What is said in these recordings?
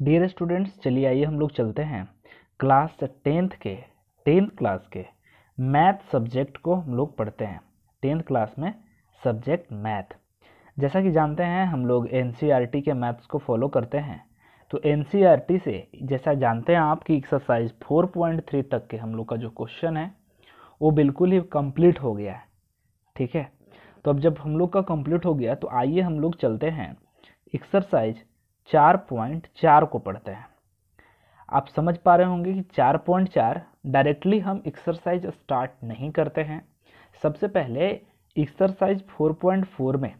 Dear students चलिए आइए हम लोग चलते हैं। क्लास टेंथ के टेंथ क्लास के मैथ सब्जेक्ट को हम लोग पढ़ते हैं। टेंथ क्लास में सब्जेक्ट मैथ जैसा कि जानते हैं, हम लोग एन के मैथ्स को फॉलो करते हैं। तो एन से, जैसा जानते हैं आप कि एक्सरसाइज 4.3 तक के हम लोग का जो क्वेश्चन है, वो बिल्कुल ही कंप्लीट हो गया है। ठीक है? तो अब जब हम लोग का कंप्लीट हो गया तो आइए हम लोग चलते हैं। एक्सरसाइज चार पॉइंट चार को पढ़ते हैं। आप समझ पा रहे होंगे कि चार पॉइंट चार डायरेक्टली हम एक्सरसाइज स्टार्ट नहीं करते हैं। सबसे पहले एक्सरसाइज फोर पॉइंट फोर में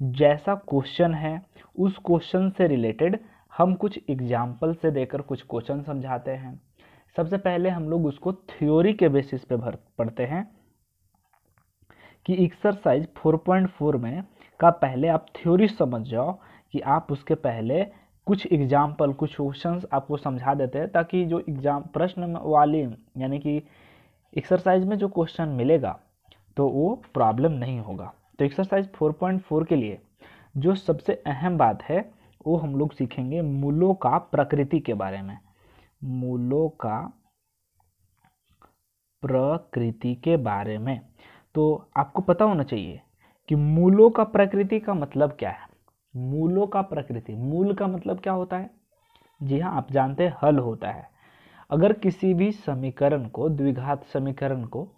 जैसा क्वेश्चन है, उस क्वेश्चन से रिलेटेड हम कुछ एग्ज़ाम्पल से देकर कुछ क्वेश्चन समझाते हैं। सबसे पहले हम लोग उसको थ्योरी के बेसिस पे भर, पढ़ते हैं कि एक्सरसाइज 4.4 में का पहले आप थ्योरी समझ जाओ कि आप उसके पहले कुछ एग्ज़ाम्पल कुछ क्वेश्चन आपको समझा देते हैं ताकि जो एग्ज़ाम प्रश्न वाली, यानी कि एक्सरसाइज में जो क्वेश्चन मिलेगा तो वो प्रॉब्लम नहीं होगा। तो एक्सरसाइज 4.4 के लिए जो सबसे अहम बात है, वो हम लोग सीखेंगे मूलों का प्रकृति के बारे में। मूलों का प्रकृति के बारे में। तो आपको पता होना चाहिए कि मूलों का प्रकृति का मतलब क्या है। मूलों का प्रकृति। मूल का मतलब क्या होता है? जी हाँ आप जानते हैं, हल होता है। अगर किसी भी समीकरण को, द्विघात समीकरण को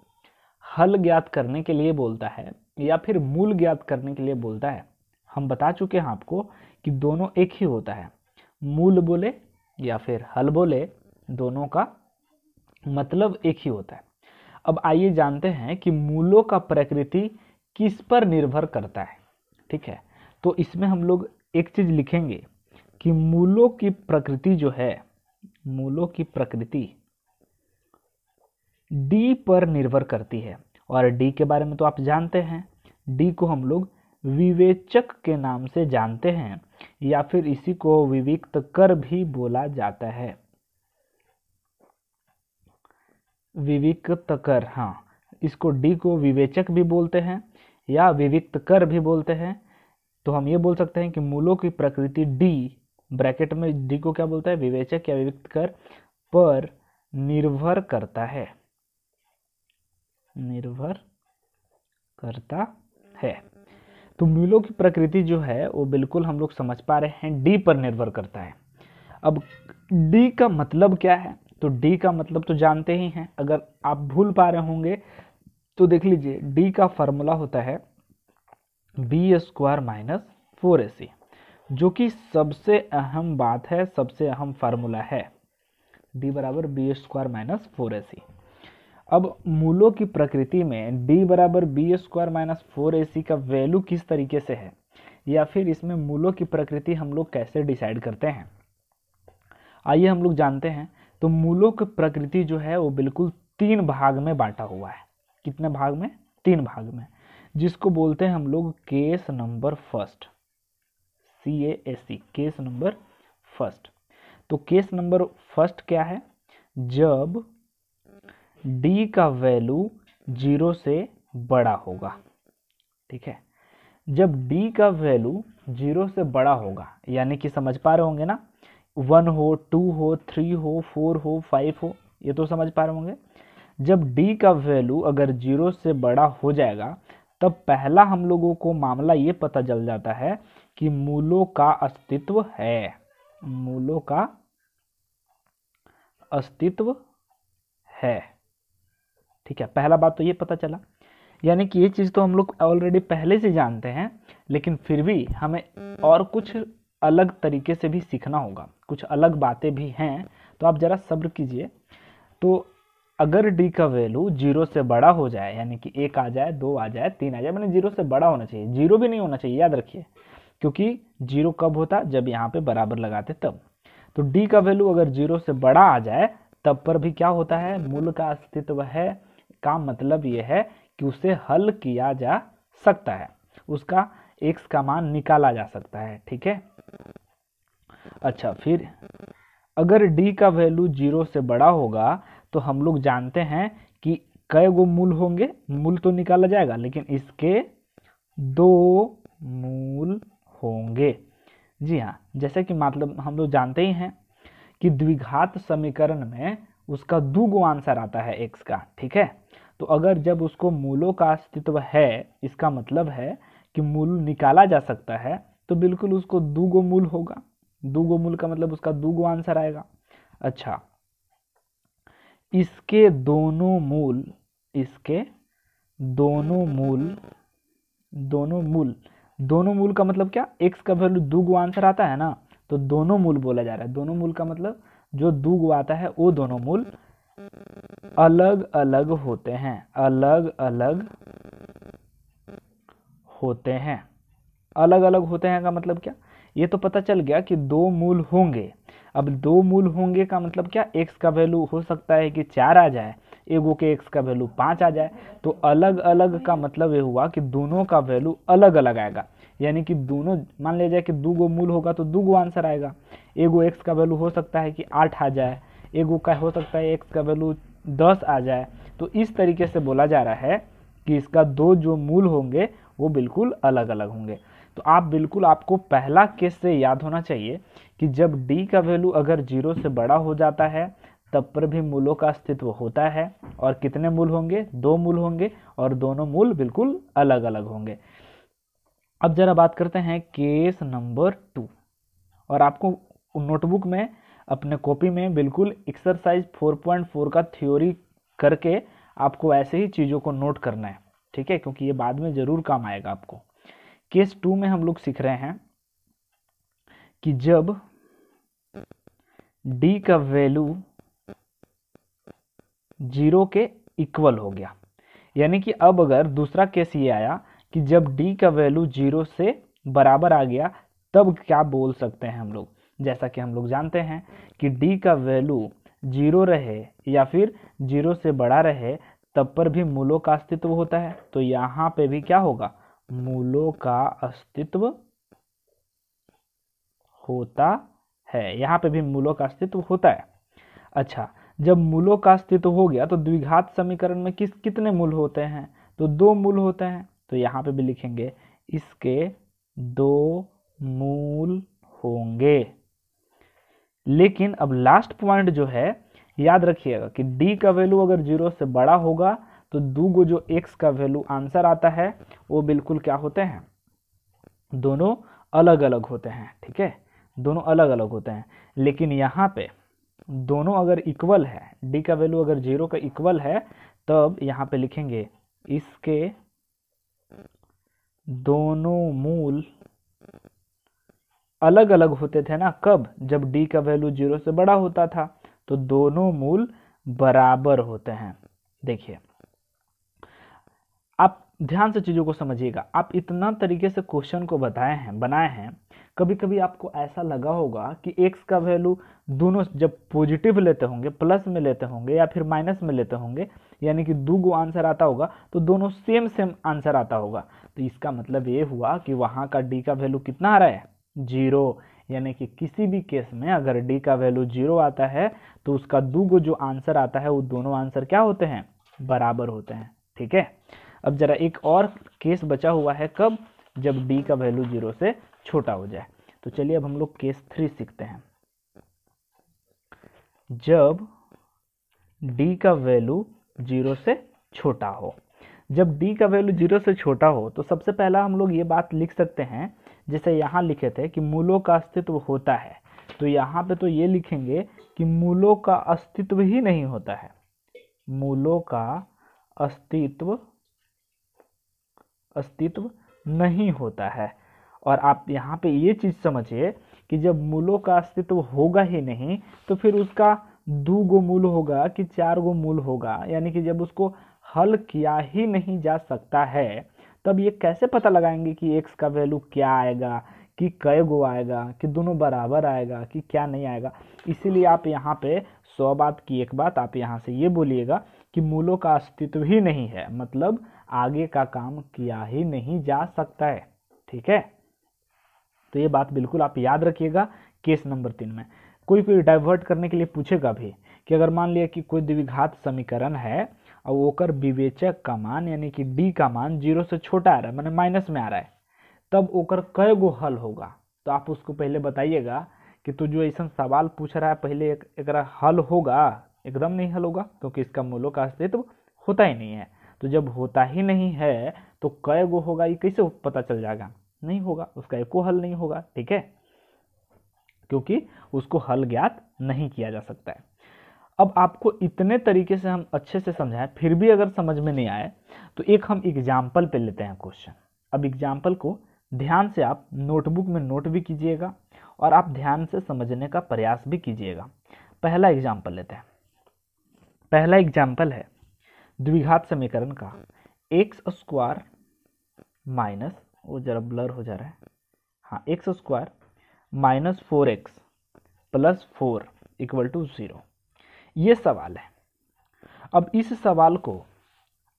हल ज्ञात करने के लिए बोलता है या फिर मूल ज्ञात करने के लिए बोलता है, हम बता चुके हैं आपको कि दोनों एक ही होता है। मूल बोले या फिर हल बोले, दोनों का मतलब एक ही होता है। अब आइए जानते हैं कि मूलों का प्रकृति किस पर निर्भर करता है। ठीक है? तो इसमें हम लोग एक चीज़ लिखेंगे कि मूलों की प्रकृति जो है, मूलों की प्रकृति डी पर निर्भर करती है। और डी के बारे में तो आप जानते हैं। डी को हम लोग विवेचक के नाम से जानते हैं, या फिर इसी को विविक्त कर भी बोला जाता है। विविक्त कर हाँ इसको डी को विवेचक भी बोलते हैं, या विविक्त कर भी बोलते हैं। तो हम ये बोल सकते हैं कि मूलों की प्रकृति डी ब्रैकेट में डी को क्या बोलता है? विवेचक या विविक्त कर, पर निर्भर करता है। निर्भर करता है। तो मूलों की प्रकृति जो है, वो बिल्कुल हम लोग समझ पा रहे हैं। डी पर निर्भर करता है। अब डी का मतलब क्या है? तो डी का मतलब तो जानते ही हैं। अगर आप भूल पा रहे होंगे तो देख लीजिए डी का फॉर्मूला होता है b square minus four a c, जो कि सबसे अहम बात है, सबसे अहम फार्मूला है। डी बराबर b square minus four a c. अब मूलों की प्रकृति में डी बराबर b square minus four a c का वैल्यू किस तरीके से है, या फिर इसमें मूलों की प्रकृति हम लोग कैसे डिसाइड करते हैं? आइए हम लोग जानते हैं। तो मूलों की प्रकृति जो है, वो बिल्कुल तीन भाग में बांटा हुआ है। कितने भाग में? तीन भाग में। जिसको बोलते हैं हम लोग case number first c a s c case number first. तो केस नंबर फ़र्स्ट क्या है? जब डी का वैल्यू ज़ीरो से बड़ा होगा, ठीक है? जब डी का वैल्यू ज़ीरो से बड़ा होगा, यानी कि समझ पा रहे होंगे ना, वन हो, टू हो, थ्री हो, फोर हो, फाइव हो, ये तो समझ पा रहे होंगे। जब डी का वैल्यू अगर ज़ीरो से बड़ा हो जाएगा तब पहला हम लोगों को मामला ये पता चल जाता है कि मूलों का अस्तित्व है। मूलों का अस्तित्व है। ठीक है, पहला बात तो ये पता चला। यानी कि ये चीज़ तो हम लोग ऑलरेडी पहले से जानते हैं, लेकिन फिर भी हमें और कुछ अलग तरीके से भी सीखना होगा। कुछ अलग बातें भी हैं तो आप ज़रा सब्र कीजिए। तो अगर डी का वैल्यू ज़ीरो से बड़ा हो जाए, यानी कि एक आ जाए, दो आ जाए, तीन आ जाए, मैंने ज़ीरो से बड़ा होना चाहिए। ज़ीरो भी नहीं होना चाहिए, याद रखिए, क्योंकि ज़ीरो कब होता? जब यहाँ पे बराबर लगाते तब। तो डी का वैल्यू अगर ज़ीरो से बड़ा आ जाए, तब पर भी क्या होता है? मूल का अस्तित्व है, का मतलब ये है कि उसे हल किया जा सकता है। उसका एक्स का मान निकाला जा सकता है, ठीक है? अच्छा फिर अगर डी का वैल्यू ज़ीरो से बड़ा होगा तो हम लोग जानते हैं कि कई गो मूल होंगे, मूल तो निकाला जाएगा, लेकिन इसके दो मूल होंगे। जी हाँ जैसे कि मतलब हम लोग जानते ही हैं कि द्विघात समीकरण में उसका दो गो आंसर आता है एक्स का, ठीक है? तो अगर जब उसको मूलों का अस्तित्व है, इसका मतलब है कि मूल निकाला जा सकता है तो बिल्कुल उसको दो गो मूल होगा। दो गो मूल का मतलब उसका दो गो आंसर आएगा। अच्छा इसके दोनों मूल, इसके दोनों मूल दोनों मूल दोनों मूल का मतलब क्या? एक्स का वैल्यू दो गो आंसर आता है ना तो दोनों मूल बोला जा रहा है। दोनों मूल का मतलब जो दो गो आता है, वो दोनों मूल अलग अलग होते हैं, अलग अलग होते हैं। अलग अलग होते हैं का मतलब क्या? ये तो पता चल गया कि दो मूल होंगे। अब दो मूल होंगे का मतलब क्या? एक्स का वैल्यू हो सकता है कि चार आ जाए, एगो के एक्स का वैल्यू पाँच आ जाए तो अलग अलग का मतलब ये हुआ कि दोनों का वैल्यू अलग अलग आएगा। यानी कि दोनों, मान लिया जाए कि दो गो मूल होगा तो दो गो आंसर आएगा। एगो एक्स का वैल्यू हो सकता है कि आठ आ जाए, एगो का हो सकता है एक्स का वैल्यू दस आ जाए। तो इस तरीके से बोला जा रहा है कि इसका दो जो मूल होंगे वो बिल्कुल अलग अलग होंगे। तो आप बिल्कुल आपको पहला केस से याद होना चाहिए कि जब d का वैल्यू अगर ज़ीरो से बड़ा हो जाता है, तब पर भी मूलों का अस्तित्व होता है। और कितने मूल होंगे? दो मूल होंगे और दोनों मूल बिल्कुल अलग अलग होंगे। अब जरा बात करते हैं केस नंबर टू और आपको नोटबुक में, अपने कॉपी में बिल्कुल एक्सरसाइज 4.4 का थ्योरी करके आपको ऐसे ही चीज़ों को नोट करना है। ठीक है? क्योंकि ये बाद में ज़रूर काम आएगा आपको। केस टू में हम लोग सीख रहे हैं कि जब d का वैल्यू ज़ीरो के इक्वल हो गया, यानी कि अब अगर दूसरा केस ये आया कि जब d का वैल्यू ज़ीरो से बराबर आ गया, तब क्या बोल सकते हैं हम लोग? जैसा कि हम लोग जानते हैं कि d का वैल्यू ज़ीरो रहे या फिर ज़ीरो से बड़ा रहे, तब पर भी मूलों का अस्तित्व होता है। तो यहाँ पे भी क्या होगा? मूलों का अस्तित्व होता है। यहाँ पे भी मूलों का अस्तित्व होता है। अच्छा जब मूलों का अस्तित्व हो गया तो द्विघात समीकरण में किस, कितने मूल होते हैं? तो दो मूल होते हैं। तो यहाँ पे भी लिखेंगे, इसके दो मूल होंगे। लेकिन अब लास्ट पॉइंट जो है, याद रखिएगा कि d का वैल्यू अगर ज़ीरो से बड़ा होगा तो दो गो जो x का वैल्यू आंसर आता है वो बिल्कुल क्या होते हैं? दोनों अलग अलग होते हैं, ठीक है? दोनों अलग अलग होते हैं। लेकिन यहाँ पे दोनों अगर इक्वल है डी का वैल्यू अगर ज़ीरो का इक्वल है, तब यहाँ पे लिखेंगे इसके दोनों मूल अलग अलग होते थे ना कब? जब डी का वैल्यू ज़ीरो से बड़ा होता था तो दोनों मूल बराबर होते हैं। देखिए ध्यान से चीज़ों को समझिएगा। आप इतना तरीके से क्वेश्चन को बताए हैं, बनाए हैं कभी कभी आपको ऐसा लगा होगा कि x का वैल्यू दोनों जब पॉजिटिव लेते होंगे प्लस में लेते होंगे या फिर माइनस में लेते होंगे, यानी कि दो गो आंसर आता होगा तो दोनों सेम सेम आंसर आता होगा। तो इसका मतलब ये हुआ कि वहाँ का डी का वैल्यू कितना आ रहा है? ज़ीरो यानी कि किसी भी केस में अगर डी का वैल्यू ज़ीरो आता है तो उसका दो गो जो आंसर आता है, वो दोनों आंसर क्या होते हैं? बराबर होते हैं। ठीक है? अब जरा एक और केस बचा हुआ है कब? जब डी का वैल्यू ज़ीरो से छोटा हो जाए। तो चलिए अब हम लोग केस थ्री सीखते हैं। जब डी का वैल्यू ज़ीरो से छोटा हो। जब डी का वैल्यू ज़ीरो से छोटा हो तो सबसे पहला हम लोग ये बात लिख सकते हैं, जैसे यहाँ लिखे थे कि मूलों का अस्तित्व होता है। तो यहाँ पे तो ये लिखेंगे कि मूलों का अस्तित्व ही नहीं होता है। मूलों का अस्तित्व अस्तित्व नहीं होता है। और आप यहाँ पे ये चीज़ समझिए कि जब मूलों का अस्तित्व होगा ही नहीं तो फिर उसका दो गो मूल होगा कि चार गो मूल होगा। यानी कि जब उसको हल किया ही नहीं जा सकता है, तब ये कैसे पता लगाएँगे कि एक्स का वैल्यू क्या आएगा, कि कै गो आएगा, कि दोनों बराबर आएगा, कि क्या नहीं आएगा? इसीलिए आप यहाँ पे सौ बात की एक बात, आप यहाँ से ये बोलिएगा कि मूलों का अस्तित्व ही नहीं है। मतलब आगे का काम किया ही नहीं जा सकता है। ठीक है? तो ये बात बिल्कुल आप याद रखिएगा केस नंबर तीन में। कोई कोई डाइवर्ट करने के लिए पूछेगा भी कि अगर मान लिया कि कोई द्विघात समीकरण है और ओकर विवेचक का मान यानी कि डी का मान ज़ीरो से छोटा आ रहा है मैंने माइनस में आ रहा है तब ओकर कय गो हल होगा। तो आप उसको पहले बताइएगा कि तू जो ऐसा सवाल पूछ रहा है पहले एक, एक हल होगा एकदम नहीं हल होगा क्योंकि इसका मूलों का अस्तित्व होता ही नहीं है। तो जब होता ही नहीं है तो कय गो होगा, ये कैसे पता चल जाएगा? नहीं होगा, उसका एको हल नहीं होगा, ठीक है? क्योंकि उसको हल ज्ञात नहीं किया जा सकता है। अब आपको इतने तरीके से हम अच्छे से समझाएँ, फिर भी अगर समझ में नहीं आए तो एक हम एग्ज़ाम्पल पे लेते हैं क्वेश्चन अब एग्ज़ाम्पल को ध्यान से आप नोटबुक में नोट भी कीजिएगा और आप ध्यान से समझने का प्रयास भी कीजिएगा। पहला एग्ज़ाम्पल लेते हैं। पहला एग्ज़ाम्पल है द्विघात समीकरण का। एक्स स्क्वायर माइनस वो जरा ब्लर हो जा रहा है। हाँ x square minus four x plus four equal to zero ये सवाल है। अब इस सवाल को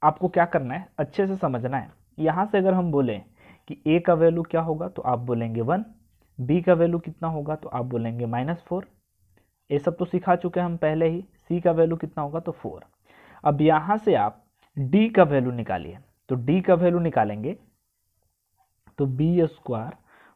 आपको क्या करना है? अच्छे से समझना है। यहाँ से अगर हम बोलें कि ए का वैल्यू क्या होगा तो आप बोलेंगे वन बी का वैल्यू कितना होगा तो आप बोलेंगे माइनस फोर ये सब तो सिखा चुके हैं हम पहले ही। सी का वैल्यू कितना होगा तो फोर अब यहाँ से आप डी का वैल्यू निकालिए। तो डी का वैल्यू निकालेंगे तो b square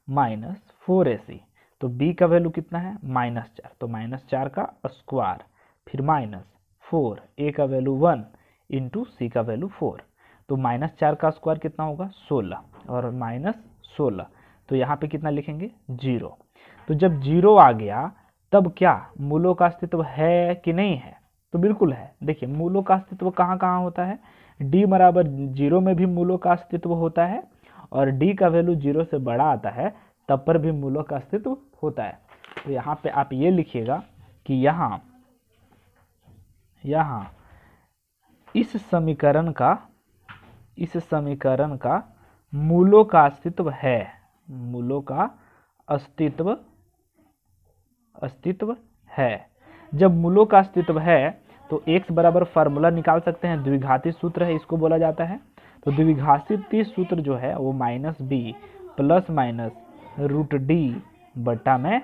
minus four a c तो बी का वैल्यू कितना है? माइनस चार। तो माइनस चार का स्क्वायर फिर माइनस फोर ए का वैल्यू वन इंटू सी का वैल्यू फोर तो माइनस चार का स्क्वायर कितना होगा? सोलह। और माइनस सोलह। तो यहाँ पे कितना लिखेंगे? ज़ीरो तो जब ज़ीरो आ गया, तब क्या? मूलों का अस्तित्व है कि नहीं है? तो बिल्कुल है। देखिए, मूलों का अस्तित्व कहाँ कहाँ होता है? डी बराबर ज़ीरो में भी मूलों का अस्तित्व होता है और डी का वैल्यू ज़ीरो से बड़ा आता है, तब पर भी मूलों का अस्तित्व होता है। तो यहाँ पे आप ये लिखिएगा कि यहाँ यहाँ इस समीकरण का, इस समीकरण का मूलों का अस्तित्व है। मूलों का अस्तित्व अस्तित्व है। जब मूलों का अस्तित्व है तो x बराबर फार्मूला निकाल सकते हैं। द्विघाती सूत्र है, इसको बोला जाता है। तो द्विघाती सूत्र जो है, वो minus b plus minus root D बटा में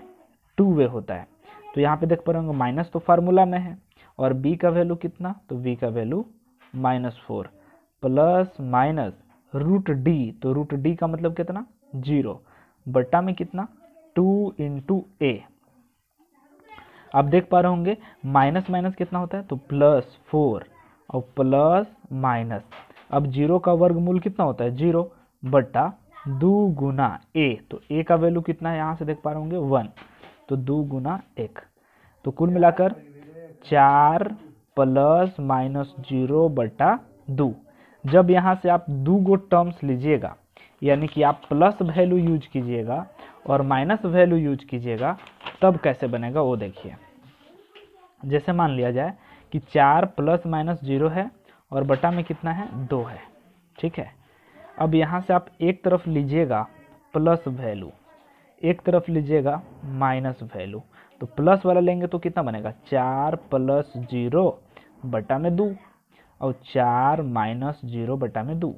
टू वे होता है। तो यहाँ पे देख पा रहे माइनस तो फार्मूला में है, और b का वैल्यू कितना? तो b का value minus four plus minus root D तो रूट डी का मतलब कितना? ज़ीरो बट्टा में कितना? टू इंटू ए आप देख पा रहे होंगे माइनस माइनस कितना होता है? तो प्लस फोर और प्लस माइनस अब ज़ीरो का वर्गमूल कितना होता है? ज़ीरो बट्टा दो गुना ए तो ए का वैल्यू कितना है? यहाँ से देख पा रहे होंगे वन तो दो गुना एक। तो कुल मिलाकर चार प्लस माइनस ज़ीरो बटा दो। जब यहाँ से आप दो गो टर्म्स लीजिएगा, यानी कि आप प्लस वैल्यू यूज़ कीजिएगा और माइनस वैल्यू यूज़ कीजिएगा, तब कैसे बनेगा वो देखिए। जैसे मान लिया जाए कि चार प्लस माइनस ज़ीरो है और बटा में कितना है? दो है। ठीक है? अब यहाँ से आप एक तरफ़ लीजिएगा प्लस वैल्यू एक तरफ़ लीजिएगा माइनस वैल्यू तो प्लस वाला लेंगे तो कितना बनेगा? चार प्लस ज़ीरो बटा में दो और चार माइनस ज़ीरो बटा में दो।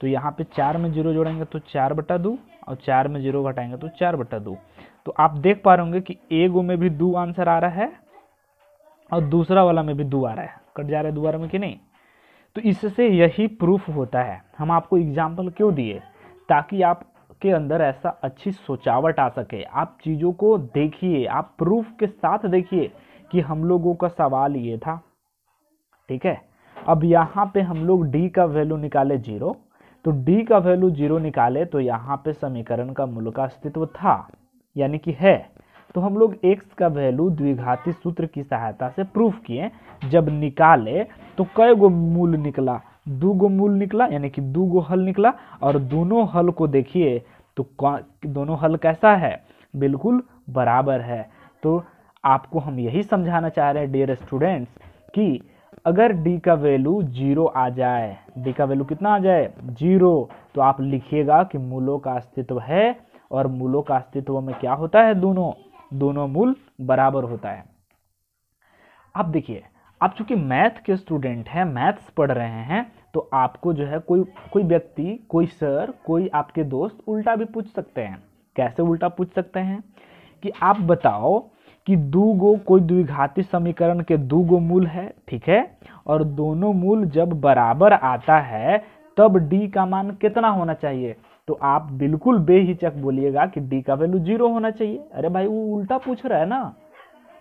तो यहाँ पे चार में ज़ीरो जोड़ेंगे तो चार बटा दो और चार में ज़ीरो घटाएँगे तो चार बटा दो। तो आप देख पा रहे होंगे कि ए गो में भी दो आंसर आ रहा है और दूसरा वाला में भी दो आ रहा है। कट जा रहा है दोबारा में कि नहीं? तो इससे यही प्रूफ होता है। हम आपको एग्ज़ाम्पल क्यों दिए? ताकि आप के अंदर ऐसा अच्छी सोचावट आ सके। आप चीज़ों को देखिए, आप प्रूफ के साथ देखिए कि हम लोगों का सवाल ये था। ठीक है? अब यहाँ पे हम लोग डी का वैल्यू निकाले ज़ीरो तो डी का वैल्यू ज़ीरो निकाले तो यहाँ पे समीकरण का मूल का अस्तित्व था, यानी कि है। तो हम लोग x का वैल्यू द्विघाती सूत्र की सहायता से प्रूफ किए। जब निकाले तो कई गो मूल निकला? दो गो मूल निकला, यानी कि दो गो हल निकला। और दोनों हल को देखिए तो दोनों हल कैसा है? बिल्कुल बराबर है। तो आपको हम यही समझाना चाह रहे हैं डियर स्टूडेंट्स कि अगर d का वैल्यू ज़ीरो आ जाए, d का वैल्यू कितना आ जाए? ज़ीरो तो आप लिखिएगा कि मूलों का अस्तित्व है और मूलों का अस्तित्व में क्या होता है दोनों? दोनों मूल बराबर होता है। अब देखिए आप चूँकि मैथ के स्टूडेंट हैं मैथ्स पढ़ रहे हैं तो आपको जो है कोई कोई व्यक्ति, कोई सर कोई आपके दोस्त उल्टा भी पूछ सकते हैं। कैसे उल्टा पूछ सकते हैं? कि आप बताओ कि दो गो कोई द्विघाती समीकरण के दो गो मूल है, ठीक है? और दोनों मूल जब बराबर आता है, तब d का मान कितना होना चाहिए? तो आप बिल्कुल बेहिचक बोलिएगा कि डी का वैल्यू ज़ीरो होना चाहिए। अरे भाई, वो उल्टा पूछ रहा है ना?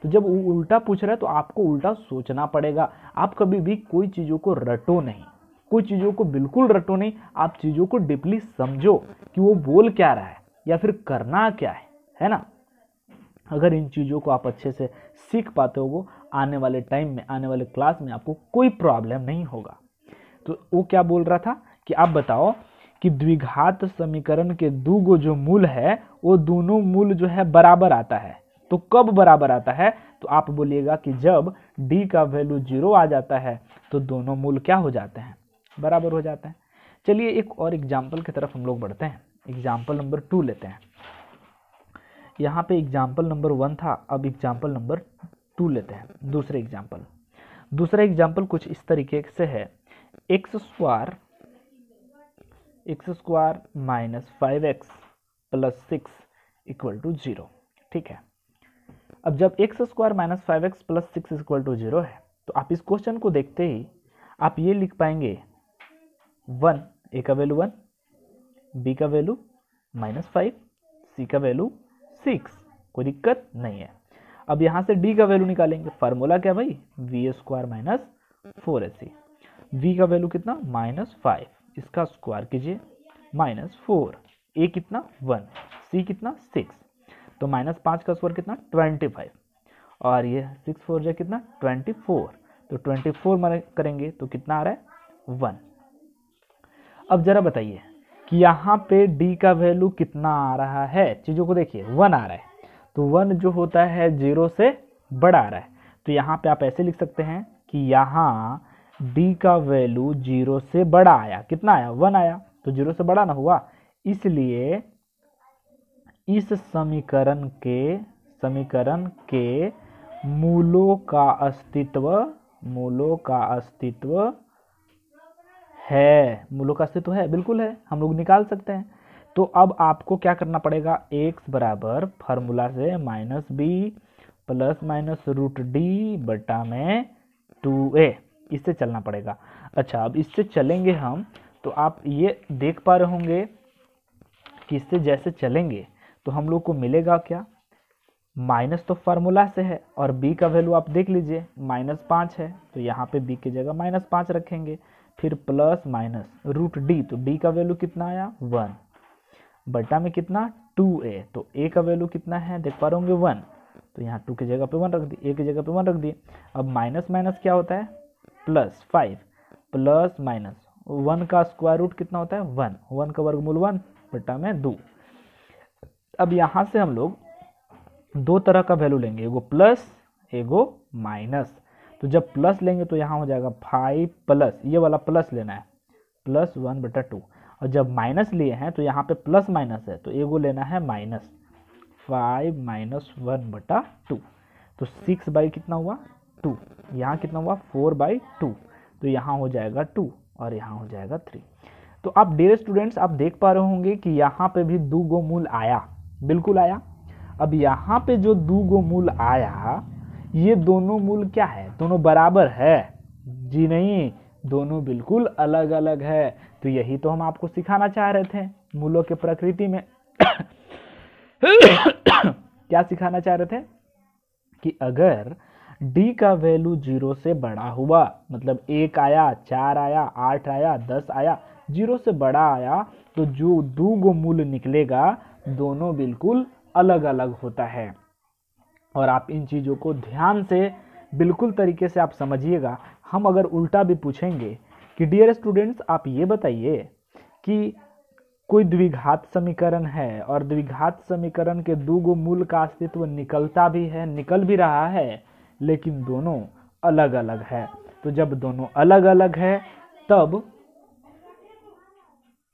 तो जब वो उल्टा पूछ रहा है तो आपको उल्टा सोचना पड़ेगा। आप कभी भी कोई चीज़ों को रटो नहीं। कोई चीज़ों को बिल्कुल रटो नहीं। आप चीज़ों को डीपली समझो कि वो बोल क्या रहा है या फिर करना क्या है है ना? अगर इन चीज़ों को आप अच्छे से सीख पाते हो आने वाले टाइम में, आने वाले क्लास में आपको कोई प्रॉब्लम नहीं होगा। तो वो क्या बोल रहा था कि आप बताओ कि द्विघात समीकरण के दो गो जो मूल है, वो दोनों मूल जो है बराबर आता है। तो कब बराबर आता है? तो आप बोलिएगा कि जब d का वैल्यू ज़ीरो आ जाता है तो दोनों मूल क्या हो जाते हैं? बराबर हो जाते हैं। चलिए एक और एग्ज़ाम्पल की तरफ़ हम लोग बढ़ते हैं। एग्ज़ाम्पल नंबर टू लेते हैं। यहाँ पे एग्ज़ाम्पल नंबर वन था, अब एग्ज़ाम्पल नंबर टू लेते हैं, दूसरे एग्ज़ाम्पल दूसरा एग्ज़ाम्पल कुछ इस तरीके से है x square x square minus five x plus six equal to zero ठीक है? अब जब x square minus five x plus six equal to zero है तो आप इस क्वेश्चन को देखते ही आप ये लिख पाएँगे वन ए का वैल्यू वन बी का वैल्यू माइनस फाइव सी का वैल्यू सिक्स, कोई दिक्कत नहीं है। अब यहाँ से डी का वैल्यू निकालेंगे। फार्मूला क्या भाई? B square minus four a c b का वैल्यू कितना? माइनस फाइव इसका स्क्वायर कीजिए। माइनस फोर ए कितना? वन सी कितना? सिक्स तो माइनस पाँच का स्क्वायर कितना? ट्वेंटी फाइव और ये सिक्स फोर जो कितना? ट्वेंटी फोर तो ट्वेंटी फोर करेंगे तो कितना आ रहा है? वन अब जरा बताइए। कि यहाँ पे डी का वैल्यू कितना आ रहा है? चीज़ों को देखिए वन आ रहा है। तो वन जो होता है ज़ीरो से बड़ा आ रहा है। तो यहाँ पे आप ऐसे लिख सकते हैं कि यहाँ डी का वैल्यू ज़ीरो से बड़ा आया। कितना आया? वन आया। तो ज़ीरो से बड़ा ना हुआ। इसलिए इस समीकरण के समीकरण के मूलों का अस्तित्व, मूलों का अस्तित्व है, मूलों का अस्तित्व है, बिल्कुल है, हम लोग निकाल सकते हैं। तो अब आपको क्या करना पड़ेगा? एक्स बराबर फार्मूला से minus b plus minus root D बटा में टू ए इससे चलना पड़ेगा। अच्छा अब इससे चलेंगे हम तो आप ये देख पा रहे होंगे कि इससे जैसे चलेंगे तो हम लोग को मिलेगा क्या? माइनस तो फार्मूला से है, और b का वैल्यू आप देख लीजिए माइनस पाँच है तो यहाँ पे b की जगह माइनस पाँच रखेंगे। फिर प्लस माइनस रूट डी तो डी का वैल्यू कितना आया? वन। बटा में कितना? टू ए तो ए का वैल्यू कितना है? देख पा रहे होंगे वन। तो यहाँ टू की जगह पे वन रख दिए, ए की जगह पे वन रख दिए। अब माइनस माइनस क्या होता है? Plus five. Plus minus one का स्क्वायर रूट कितना होता है? वन। वन का वर्गमूल वन, बटा में दो। अब यहाँ से हम लोग दो तरह का वैल्यू लेंगे, एगो प्लस, एगो माइनस। तो जब प्लस लेंगे तो यहाँ हो जाएगा फाइव प्लस ये वाला प्लस लेना है। प्लस वन बटा टू और जब माइनस लिए हैं तो यहाँ पे प्लस माइनस है तो एगो लेना है माइनस फाइव माइनस वन बटा टू तो सिक्स बाई कितना हुआ? टू यहाँ कितना हुआ? फोर बाई टू तो यहाँ हो जाएगा टू और यहाँ हो जाएगा थ्री तो आप डेयर स्टूडेंट्स आप देख पा रहे होंगे कि यहाँ पे भी दो गो मूल आया। बिल्कुल आया। अब यहाँ पे जो दो गो मूल आया ये दोनों मूल क्या है? दोनों बराबर है? जी नहीं, दोनों बिल्कुल अलग अलग है। तो यही तो हम आपको सिखाना चाह रहे थे, मूलों के प्रकृति में। क्या सिखाना चाह रहे थे? कि अगर d का वैल्यू ज़ीरो से बड़ा हुआ मतलब एक आया, चार आया, आठ आया, दस आया, ज़ीरो से बड़ा आया तो जो दो गो मूल निकलेगा, दोनों बिल्कुल अलग अलग होता है। और आप इन चीज़ों को ध्यान से बिल्कुल तरीके से आप समझिएगा। हम अगर उल्टा भी पूछेंगे कि, डियर स्टूडेंट्स, आप ये बताइए कि कोई द्विघात समीकरण है और द्विघात समीकरण के दो गो मूल का अस्तित्व निकलता भी है, निकल भी रहा है, लेकिन दोनों अलग अलग है। तो जब दोनों अलग अलग है, तब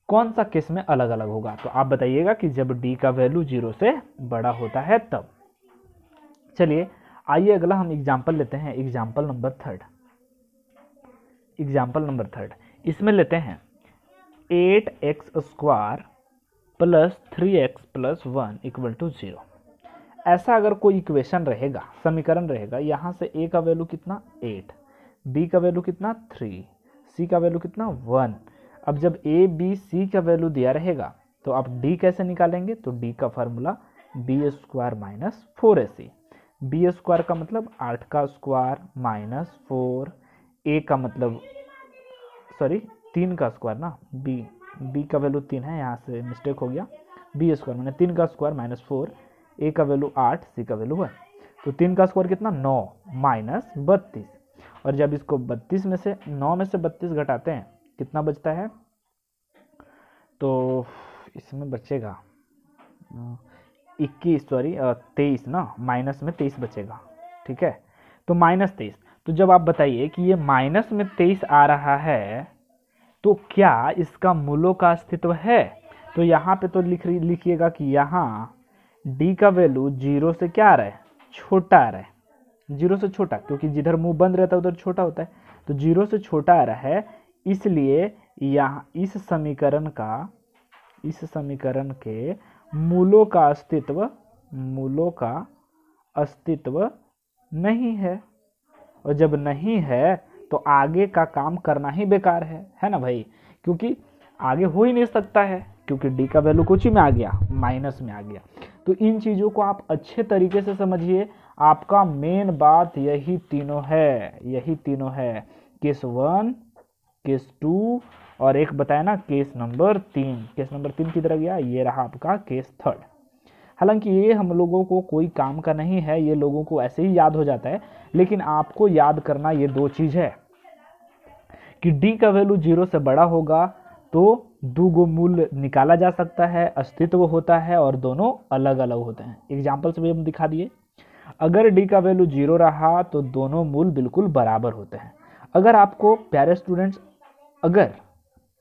कौन सा केस में अलग अलग होगा? तो आप बताइएगा कि जब डी का वैल्यू ज़ीरो से बड़ा होता है, तब। चलिए, आइए अगला हम एग्ज़ाम्पल लेते हैं example number third example number third इसमें लेते हैं eight x square plus three x plus one equal to zero ऐसा अगर कोई इक्वेशन रहेगा, समीकरण रहेगा, यहाँ से ए का वैल्यू कितना? एट बी का वैल्यू कितना? थ्री सी का वैल्यू कितना? वन अब जब ए बी सी का वैल्यू दिया रहेगा तो आप डी कैसे निकालेंगे? तो डी का formula b square minus four a c b square का मतलब आठ का स्क्वायर माइनस फोर, ए का मतलब सॉरी, तीन का स्क्वायर ना, बी बी का वैल्यू तीन है, यहाँ से मिस्टेक हो गया, बी स्क्वायर, मैंने तीन का स्क्वायर माइनस फोर, ए का वैल्यू आठ, सी का वैल्यू है तो तीन का स्क्वायर कितना, नौ, माइनस बत्तीस, और जब इसको बत्तीस में से, नौ में से बत्तीस घटाते हैं, कितना बचता है तो इसमें बचेगा इक्कीस सॉरी तेईस ना, माइनस में तेईस बचेगा, ठीक है? तो माइनस तेईस। तो जब आप बताइए कि ये माइनस में तेईस आ रहा है तो क्या इसका मूलों का अस्तित्व है? तो यहाँ पे तो लिख लिखिएगा कि यहाँ डी का वैल्यू ज़ीरो से क्या आ रहा है? छोटा आ रहा है। ज़ीरो से छोटा, क्योंकि जिधर मुँह बंद रहता है, उधर छोटा होता है। तो ज़ीरो से छोटा आ रहा है, इसलिए यहाँ, इस समीकरण का, इस समीकरण के मूलों का अस्तित्व, मूलों का अस्तित्व नहीं है। और जब नहीं है तो आगे का काम करना ही बेकार है। है ना भाई? क्योंकि आगे हो ही नहीं सकता है, क्योंकि डी का वैल्यू कुछ ही में आ गया माइनस में आ गया। तो इन चीज़ों को आप अच्छे तरीके से समझिए। आपका मेन बात यही तीनों है, यही तीनों है। केस वन केस टू और एक बताया ना केस नंबर तीन। केस नंबर तीन की तरह गया? ये रहा आपका केस थर्ड हालाँकि ये हम लोगों को कोई काम का नहीं है, ये लोगों को ऐसे ही याद हो जाता है, लेकिन आपको याद करना ये दो चीज़ है। कि डी का वैल्यू ज़ीरो से बड़ा होगा तो दो गो मूल निकाला जा सकता है, अस्तित्व होता है और दोनों अलग अलग होते हैं। एग्ज़ाम्पल से भी हम दिखा दिए। अगर डी का वैल्यू ज़ीरो रहा तो दोनों मूल बिल्कुल बराबर होते हैं। अगर आपको प्यारे स्टूडेंट्स अगर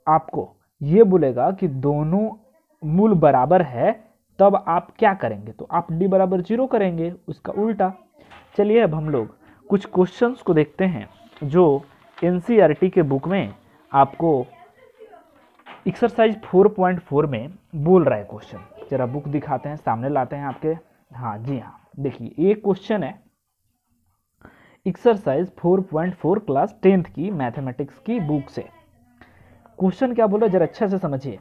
आपको ये बोलेगा कि दोनों मूल बराबर है, तब आप क्या करेंगे? तो आप डी बराबर ज़ीरो करेंगे, उसका उल्टा। चलिए अब हम लोग कुछ क्वेश्चंस को देखते हैं, जो एन के बुक में आपको एक्सरसाइज 4.4 में बोल रहा है क्वेश्चन जरा बुक दिखाते हैं, सामने लाते हैं आपके। हाँ जी हाँ। देखिए, एक क्वेश्चन है। एक्सरसाइज 4.4 क्लास टेंथ की मैथमेटिक्स की बुक से। क्वेश्चन क्या बोला जरा अच्छे से समझिए।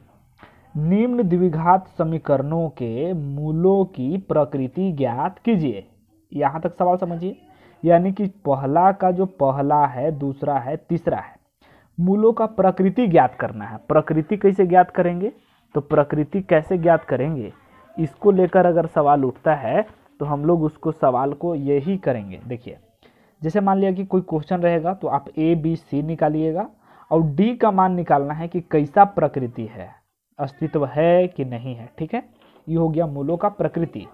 निम्न द्विघात समीकरणों के मूलों की प्रकृति ज्ञात कीजिए। यहाँ तक सवाल समझिए। यानी कि पहला का जो पहला है, दूसरा है, तीसरा है, मूलों का प्रकृति ज्ञात करना है। प्रकृति कैसे ज्ञात करेंगे? तो प्रकृति कैसे ज्ञात करेंगे? इसको लेकर अगर सवाल उठता है तो हम लोग उसको, सवाल को यही करेंगे। देखिए, जैसे मान लिया कि कोई क्वेश्चन रहेगा तो आप ए बी सी निकालिएगा। और डी का मान निकालना है कि कैसा प्रकृति है, अस्तित्व है कि नहीं है, ठीक है? ये हो गया मूलों का प्रकृति।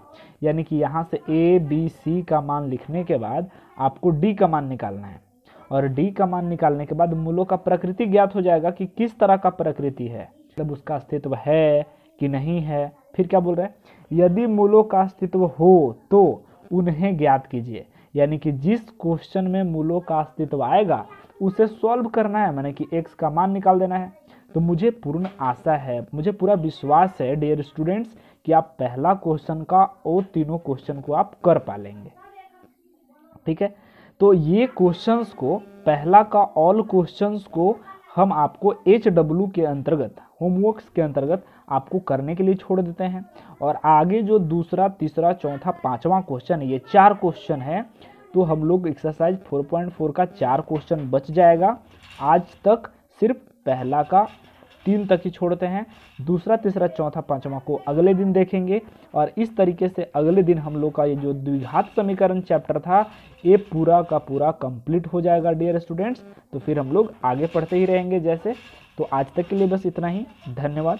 यानी कि यहाँ से ए बी सी का मान लिखने के बाद आपको डी का मान निकालना है। और डी का मान निकालने के बाद मूलों का प्रकृति ज्ञात हो जाएगा कि किस तरह का प्रकृति है। मतलब उसका अस्तित्व है कि नहीं है, फिर क्या बोल रहे हैं? यदि मूलों का अस्तित्व हो तो उन्हें ज्ञात कीजिए। यानी कि जिस क्वेश्चन में मूलों का अस्तित्व आएगा उसे सॉल्व करना है, मैंने कि एक्स का मान निकाल देना है। तो मुझे पूर्ण आशा है, मुझे पूरा विश्वास है डियर स्टूडेंट्स कि आप पहला क्वेश्चन का और तीनों क्वेश्चन को आप कर पा लेंगे ठीक है? तो ये क्वेश्चंस को, पहला का ऑल क्वेश्चंस को हम आपको एच डब्ल्यू के अंतर्गत होमवर्क्स के अंतर्गत आपको करने के लिए छोड़ देते हैं। और आगे जो दूसरा, तीसरा, चौथा, पांचवा क्वेश्चन ये चार क्वेश्चन है तो हम लोग एक्सरसाइज 4.4 का चार क्वेश्चन बच जाएगा। आज तक सिर्फ़ पहला का तीन तक ही छोड़ते हैं। दूसरा, तीसरा, चौथा, पांचवा को अगले दिन देखेंगे। और इस तरीके से अगले दिन हम लोग का ये जो द्विघात समीकरण चैप्टर था, ये पूरा का पूरा कंप्लीट हो जाएगा डियर स्टूडेंट्स तो फिर हम लोग आगे पढ़ते ही रहेंगे जैसे। तो आज तक के लिए बस इतना ही। धन्यवाद।